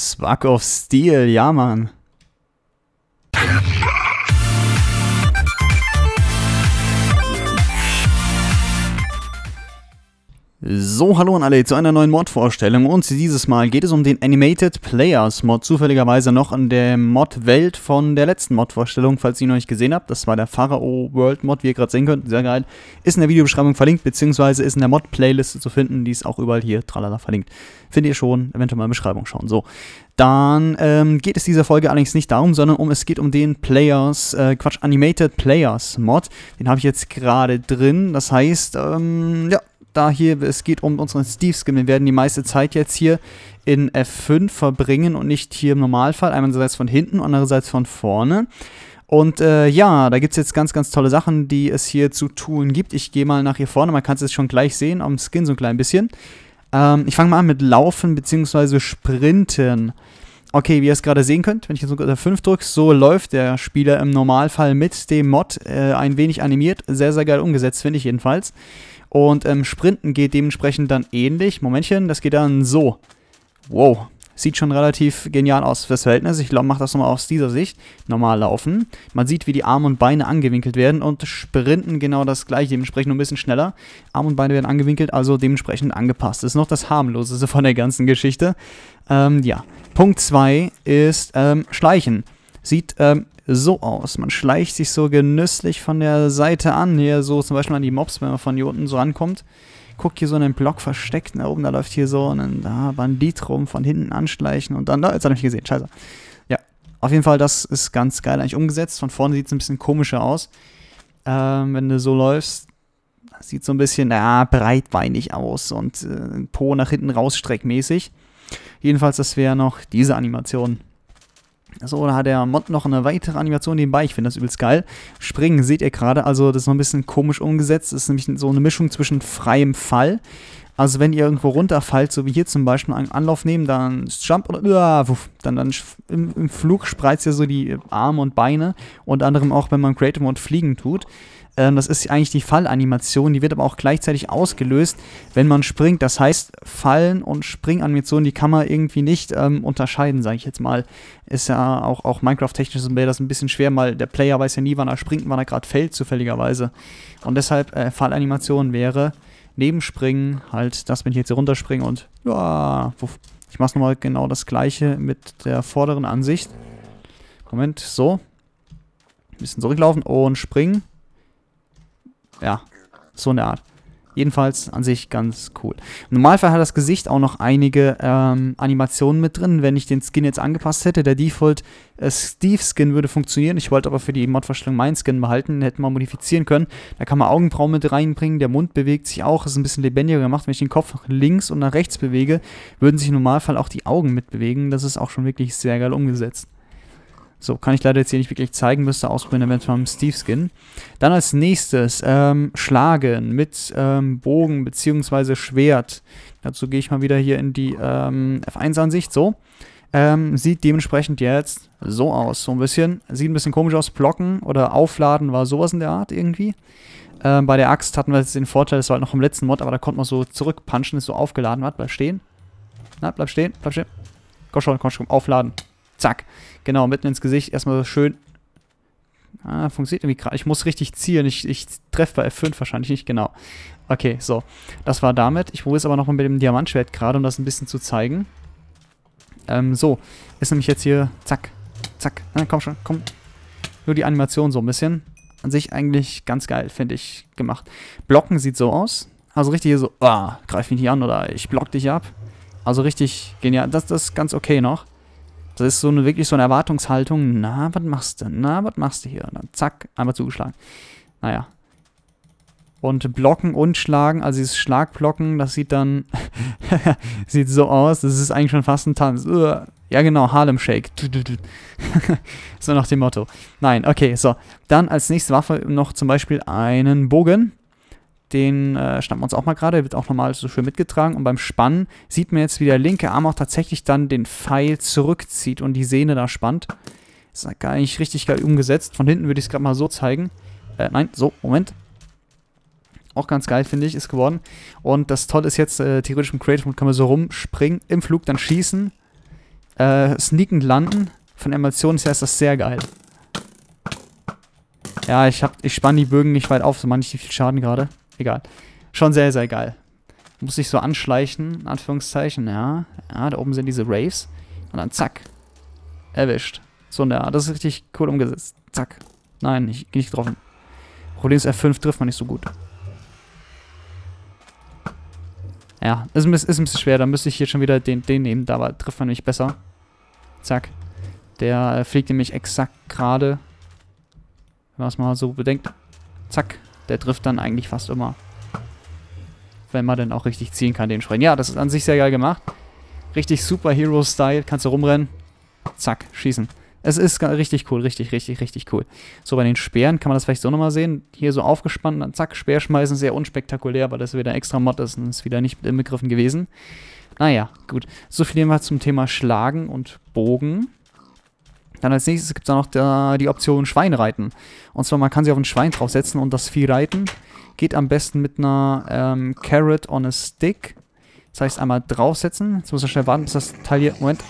Spark of Steel, ja, Mann. So, hallo an alle zu einer neuen Mod-Vorstellung und dieses Mal geht es um den Animated Players Mod, zufälligerweise noch in der Mod-Welt von der letzten Mod-Vorstellung, falls ihr ihn noch nicht gesehen habt. Das war der Pharao World Mod, wie ihr gerade sehen könnt, sehr geil. Ist in der Videobeschreibung verlinkt, beziehungsweise ist in der Mod-Playlist zu finden, die ist auch überall hier, tralala, verlinkt. Findet ihr schon, eventuell mal in der Beschreibung schauen. So, dann ähm, geht es dieser Folge allerdings nicht darum, sondern um es geht um den Players, äh, Quatsch, Animated Players Mod. Den habe ich jetzt gerade drin, das heißt, ähm, ja, da hier, es geht um unseren Steve-Skin. Wir werden die meiste Zeit jetzt hier in F5 verbringen und nicht hier im Normalfall. Einerseits von hinten, andererseits von vorne. Und äh, ja, da gibt es jetzt ganz, ganz tolle Sachen, die es hier zu tun gibt. Ich gehe mal nach hier vorne, man kann es jetzt schon gleich sehen, am Skin so ein klein bisschen. Ähm, ich fange mal an mit Laufen bzw. Sprinten. Okay, wie ihr es gerade sehen könnt, wenn ich jetzt unter 5 drücke, so läuft der Spieler im Normalfall mit dem Mod äh, ein wenig animiert. Sehr, sehr geil umgesetzt, finde ich jedenfalls. Und ähm, Sprinten geht dementsprechend dann ähnlich. Momentchen, das geht dann so. Wow, sieht schon relativ genial aus fürs Verhältnis. Ich mache das nochmal aus dieser Sicht. Normal laufen. Man sieht, wie die Arme und Beine angewinkelt werden und Sprinten genau das gleiche, dementsprechend nur ein bisschen schneller. Arme und Beine werden angewinkelt, also dementsprechend angepasst. Das ist noch das harmloseste von der ganzen Geschichte. Ähm, ja. Punkt 2 ist ähm, Schleichen. Sieht ähm, so aus. Man schleicht sich so genüsslich von der Seite an, hier so zum Beispiel an die Mobs, wenn man von hier unten so rankommt. Guckt hier so einen Block versteckt, da oben, da läuft hier so ein da, Bandit rum, von hinten anschleichen und dann, da, jetzt habe ich gesehen, scheiße. Ja, auf jeden Fall, das ist ganz geil eigentlich umgesetzt. Von vorne sieht es ein bisschen komischer aus. Ähm, wenn du so läufst, sieht so ein bisschen, ja, breitbeinig aus und äh, Po nach hinten rausstreckmäßig. Jedenfalls, das wäre noch diese Animation. So, da hat der Mod noch eine weitere Animation nebenbei. Ich finde das übelst geil. Springen seht ihr gerade, also das ist noch ein bisschen komisch umgesetzt. Das ist nämlich so eine Mischung zwischen freiem Fall. Also wenn ihr irgendwo runterfallt, so wie hier zum Beispiel einen Anlauf nehmen, dann Jump uh, dann, dann im, im Flug spreizt ihr so die Arme und Beine. Unter anderem auch, wenn man Creative Mode fliegen tut. Ähm, das ist eigentlich die Fallanimation, die wird aber auch gleichzeitig ausgelöst, wenn man springt. Das heißt, Fallen- und Springanimation, die kann man irgendwie nicht ähm, unterscheiden, sage ich jetzt mal. Ist ja auch, auch Minecraft-technisch wäre das ein bisschen schwer, weil der Player weiß ja nie, wann er springt, wann er gerade fällt, zufälligerweise. Und deshalb äh, Fallanimation wäre neben Springen halt, dass wenn ich jetzt hier runterspringe und ja, ich mache nochmal genau das gleiche mit der vorderen Ansicht. Moment, so. Ein bisschen zurücklaufen und springen. Ja, so eine Art. Jedenfalls an sich ganz cool. Im Normalfall hat das Gesicht auch noch einige ähm, Animationen mit drin, wenn ich den Skin jetzt angepasst hätte. Der Default äh, Steve-Skin würde funktionieren. Ich wollte aber für die Mod-Vorstellung meinen Skin behalten, den hätten wir modifizieren können. Da kann man Augenbrauen mit reinbringen, der Mund bewegt sich auch, ist ein bisschen lebendiger gemacht. Wenn ich den Kopf nach links und nach rechts bewege, würden sich im Normalfall auch die Augen mitbewegen. Das ist auch schon wirklich sehr geil umgesetzt. So, kann ich leider jetzt hier nicht wirklich zeigen, müsste ausprobieren, eventuell mit Steve Skin. Dann als nächstes ähm, Schlagen mit ähm, Bogen bzw. Schwert. Dazu gehe ich mal wieder hier in die ähm, F1-Ansicht. So. Ähm, sieht dementsprechend jetzt so aus. So ein bisschen. Sieht ein bisschen komisch aus. Blocken oder Aufladen war sowas in der Art irgendwie. Ähm, bei der Axt hatten wir jetzt den Vorteil, das war halt noch im letzten Mod, aber da konnte man so zurückpunchen, ist so aufgeladen hat. Bleib stehen. Na, bleib stehen, bleib stehen. Komm schon, komm schon, aufladen. Zack. Genau, mitten ins Gesicht. Erstmal so schön. Ah, funktioniert irgendwie gerade. Ich muss richtig zielen. Ich, ich treffe bei F5 wahrscheinlich nicht. Genau. Okay, so. Das war damit. Ich probiere es aber nochmal mit dem Diamantschwert gerade, um das ein bisschen zu zeigen. Ähm, so. Ist nämlich jetzt hier. Zack. Zack. Na, komm schon. Komm. Nur die Animation so ein bisschen. An sich eigentlich ganz geil, finde ich, gemacht. Blocken sieht so aus. Also richtig hier so, ah, greif mich nicht an oder ich block dich ab. Also richtig genial. Das, das ist ganz okay noch. Das ist so eine, wirklich so eine Erwartungshaltung. Na, was machst du? Na, was machst du hier? Und dann zack, einmal zugeschlagen. Naja. Und blocken und schlagen, also dieses Schlagblocken, das sieht dann, sieht so aus, das ist eigentlich schon fast ein Tanz. Ja genau, Harlem Shake. so nach dem Motto. Nein, okay, so. Dann als nächste Waffe noch zum Beispiel einen Bogen. Den äh, schnappen wir uns auch mal gerade, der wird auch normal so schön mitgetragen. Und beim Spannen sieht man jetzt, wie der linke Arm auch tatsächlich dann den Pfeil zurückzieht und die Sehne da spannt. Ist gar nicht richtig geil umgesetzt. Von hinten würde ich es gerade mal so zeigen. Äh, nein, so, Moment. Auch ganz geil, finde ich, ist geworden. Und das Tolle ist jetzt, äh, theoretisch im Creative Mode kann man so rumspringen, im Flug dann schießen. äh, sneakend landen. Von Animationen her ist das sehr geil. Ja, ich, ich spann die Bögen nicht weit auf, so man nicht viel Schaden gerade. Egal. Schon sehr, sehr geil. Muss sich so anschleichen, in Anführungszeichen, ja. Ja, da oben sind diese Raves. Und dann zack. Erwischt. So, ja, das ist richtig cool umgesetzt. Zack. Nein, nicht, nicht getroffen. Problem ist, F5 trifft man nicht so gut. Ja, ist ein, bisschen, ist ein bisschen schwer. Da müsste ich hier schon wieder den, den nehmen. Da trifft man nämlich besser. Zack. Der fliegt nämlich exakt gerade. Wenn man es mal so bedenkt. Zack. Der trifft dann eigentlich fast immer. Wenn man dann auch richtig ziehen kann, den Schrein. Ja, das ist an sich sehr geil gemacht. Richtig super Hero-Style. Kannst du rumrennen. Zack, schießen. Es ist richtig cool, richtig, richtig, richtig cool. So, bei den Speeren kann man das vielleicht so nochmal sehen. Hier so aufgespannt, dann zack, Speer schmeißen, sehr unspektakulär, weil das wieder extra Mod ist und ist wieder nicht mit inbegriffen gewesen. Naja, gut. So viel mal zum Thema Schlagen und Bogen. Dann als nächstes gibt es noch der, die Option Schweinreiten. Und zwar, man kann sich auf ein Schwein draufsetzen und das Vieh reiten. Geht am besten mit einer ähm, Carrot on a Stick. Das heißt, einmal draufsetzen. Jetzt muss man schnell warten, bis das Teil hier, Moment,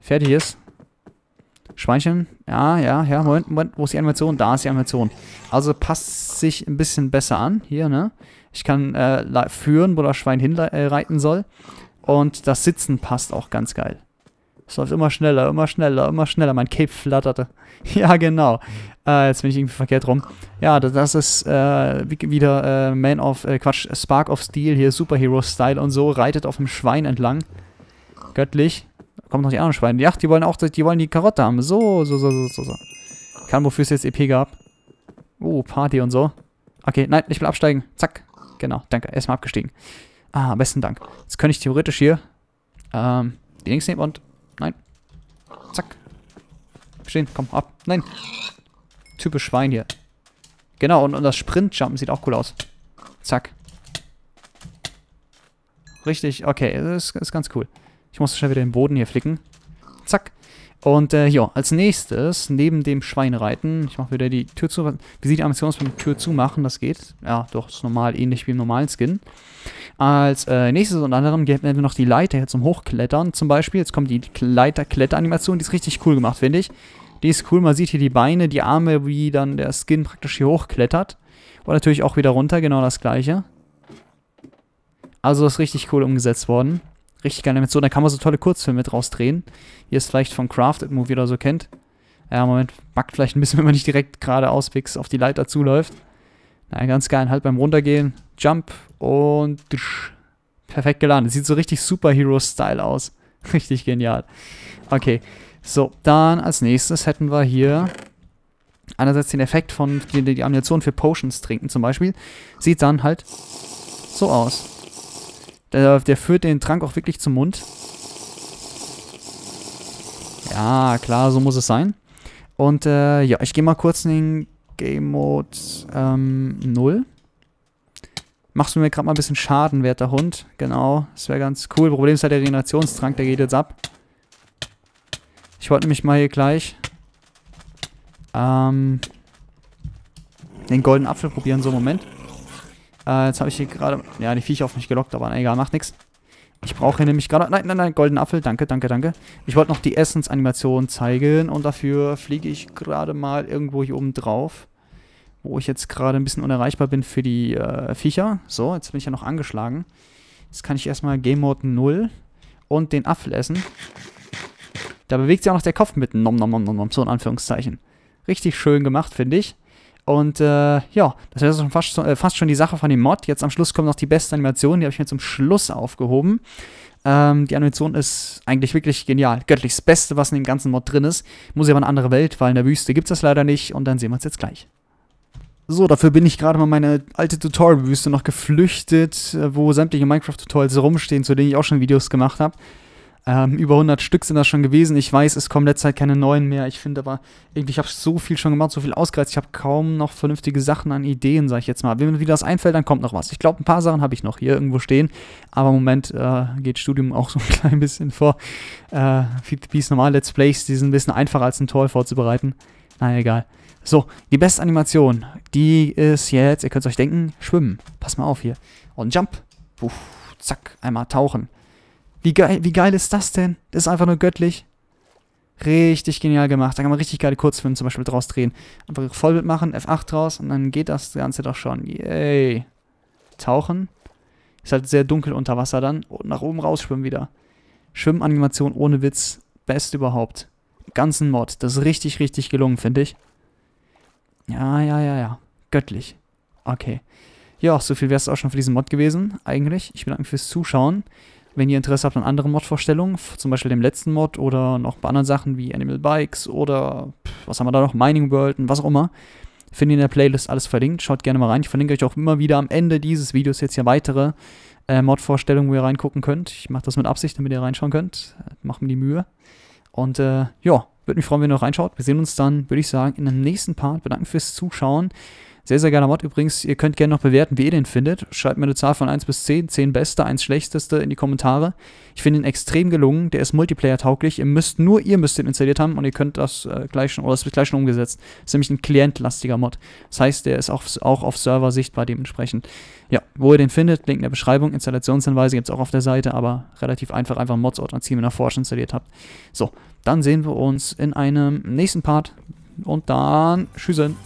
fertig ist. Schweinchen, ja, ja, ja, Moment, Moment, wo ist die Animation? Da ist die Animation. Also passt sich ein bisschen besser an, hier, ne? Ich kann äh, führen, wo das Schwein hinreiten äh, soll. Und das Sitzen passt auch ganz geil. Es läuft immer schneller, immer schneller, immer schneller. Mein Cape flatterte. ja, genau. Äh, jetzt bin ich irgendwie verkehrt rum. Ja, das ist äh, wieder äh, Man of, äh, Quatsch, Spark of Steel, hier Superhero-Style und so, reitet auf dem Schwein entlang. Göttlich. Da kommen noch die anderen Schweine. Ja, die wollen auch, die wollen die Karotte haben. So, so, so, so, so, so. Kann, wofür es jetzt EP gab. Oh, Party und so. Okay, nein, ich will absteigen. Zack. Genau, danke. Erstmal abgestiegen. Ah, besten Dank. Jetzt könnte ich theoretisch hier ähm, die links nehmen und. Zack. Stehen, komm, ab. Nein. Typisch Schwein hier. Genau, und, und das Sprint-Jumpen sieht auch cool aus. Zack. Richtig, okay, das ist, ist ganz cool. Ich muss schnell wieder den Boden hier flicken. Zack. Und äh, ja, als nächstes, neben dem Schweinereiten, ich mache wieder die Tür zu. Wie sieht die Animation aus beim Tür zumachen? Das geht. Ja, doch, ist normal, ähnlich wie im normalen Skin. Als äh, nächstes unter anderem hätten wir noch die Leiter hier zum Hochklettern zum Beispiel. Jetzt kommt die Leiter-Kletter-Animation, die ist richtig cool gemacht, finde ich. Die ist cool, man sieht hier die Beine, die Arme, wie dann der Skin praktisch hier hochklettert. Und natürlich auch wieder runter, genau das gleiche. Also das ist richtig cool umgesetzt worden. Richtig geile Animation, da kann man so tolle Kurzfilme draus drehen. Hier ist vielleicht von Crafted Movie oder so kennt. Ja, Moment, backt vielleicht ein bisschen, wenn man nicht direkt geradeaus fix auf die Leiter zuläuft. Naja, ganz geil. Halt beim Runtergehen, Jump und perfekt gelandet. Sieht so richtig Superhero-Style aus. Richtig genial. Okay, so, dann als nächstes hätten wir hier einerseits den Effekt von die, die Animation für Potions trinken zum Beispiel. Sieht dann halt so aus. Der, der führt den Trank auch wirklich zum Mund. Ja, klar, so muss es sein. Und äh, ja, ich gehe mal kurz in den Game Mode ähm, 0. Machst du mir gerade mal ein bisschen Schaden, werter Hund. Genau, das wäre ganz cool. Problem ist halt der Regenerationstrank, der geht jetzt ab. Ich wollte nämlich mal hier gleich ähm, den goldenen Apfel probieren. So, Moment. Äh, jetzt habe ich hier gerade, ja, die Viecher auf mich gelockt, aber egal, macht nichts. Ich brauche hier nämlich gerade, nein, nein, nein, goldenen Apfel, danke, danke, danke. Ich wollte noch die Essensanimation zeigen und dafür fliege ich gerade mal irgendwo hier oben drauf wo ich jetzt gerade ein bisschen unerreichbar bin für die äh, Viecher. So, jetzt bin ich ja noch angeschlagen. Jetzt kann ich erstmal Game Mode 0 und den Apfel essen. Da bewegt sich auch noch der Kopf mit. Nom, nom, nom, nom, nom, so in Anführungszeichen. Richtig schön gemacht, finde ich. Und äh, ja, das wäre schon fast, äh, fast schon die Sache von dem Mod. Jetzt am Schluss kommt noch die beste Animation, die habe ich mir zum Schluss aufgehoben. Ähm, die Animation ist eigentlich wirklich genial. Göttlich das Beste, was in dem ganzen Mod drin ist. Muss ja aber eine andere Welt, weil in der Wüste gibt es das leider nicht. Und dann sehen wir uns jetzt gleich. So, dafür bin ich gerade mal meine alte Tutorial-Wüste noch geflüchtet, äh, wo sämtliche Minecraft-Tutorials rumstehen, zu denen ich auch schon Videos gemacht habe. Ähm, über 100 Stück sind das schon gewesen. Ich weiß, es kommen letzte Zeit keine neuen mehr. Ich finde aber, irgendwie, ich habe so viel schon gemacht, so viel ausgereizt. Ich habe kaum noch vernünftige Sachen an Ideen, sage ich jetzt mal. Wenn mir wieder was einfällt, dann kommt noch was. Ich glaube, ein paar Sachen habe ich noch hier irgendwo stehen. Aber im Moment äh, geht Studium auch so ein klein bisschen vor. Äh, FTPs normal Let's Plays, die sind ein bisschen einfacher als ein Tor vorzubereiten. Naja, egal. So, die beste Animation, die ist jetzt, ihr könnt es euch denken, schwimmen. Pass mal auf hier. Und Jump. Uff, zack, einmal tauchen. Wie geil, wie geil ist das denn? Das ist einfach nur göttlich. Richtig genial gemacht. Da kann man richtig geile Kurzfilme zum Beispiel draus drehen. Einfach Vollbild machen, F8 draus und dann geht das Ganze doch schon. Yay. Tauchen. Ist halt sehr dunkel unter Wasser dann. Und nach oben rausschwimmen wieder. Schwimmanimation ohne Witz. Best überhaupt. Ganzen Mod. Das ist richtig, richtig gelungen, finde ich. Ja, ja, ja, ja. Göttlich. Okay. Ja, so viel wäre es auch schon für diesen Mod gewesen, eigentlich. Ich bedanke mich fürs Zuschauen. Wenn ihr Interesse habt an anderen Mod-Vorstellungen, zum Beispiel dem letzten Mod oder noch bei anderen Sachen wie Animal Bikes oder was haben wir da noch, Mining World und was auch immer, findet ihr in der Playlist alles verlinkt. Schaut gerne mal rein. Ich verlinke euch auch immer wieder am Ende dieses Videos jetzt hier weitere äh, Mod-Vorstellungen, wo ihr reingucken könnt. Ich mache das mit Absicht, damit ihr reinschauen könnt. Macht mir die Mühe. Und äh, ja, würde mich freuen, wenn ihr noch reinschaut. Wir sehen uns dann, würde ich sagen, in dem nächsten Part. Bedanken fürs Zuschauen. Sehr, sehr geiler Mod übrigens. Ihr könnt gerne noch bewerten, wie ihr den findet. Schreibt mir eine Zahl von 1 bis 10. 10 beste, 1 schlechteste in die Kommentare. Ich finde ihn extrem gelungen. Der ist Multiplayer-tauglich. Ihr müsst, nur ihr müsst ihn installiert haben und ihr könnt das äh, gleich schon, oder das wird gleich schon umgesetzt. Ist nämlich ein klientlastiger Mod. Das heißt, der ist auch, auch auf Server sichtbar dementsprechend. Ja, wo ihr den findet, Link in der Beschreibung. Installationshinweise gibt es auch auf der Seite, aber relativ einfach, einfach Mods ordnen, ziehen, wenn ihr Forge installiert habt. So, dann sehen wir uns in einem nächsten Part und dann tschüssen.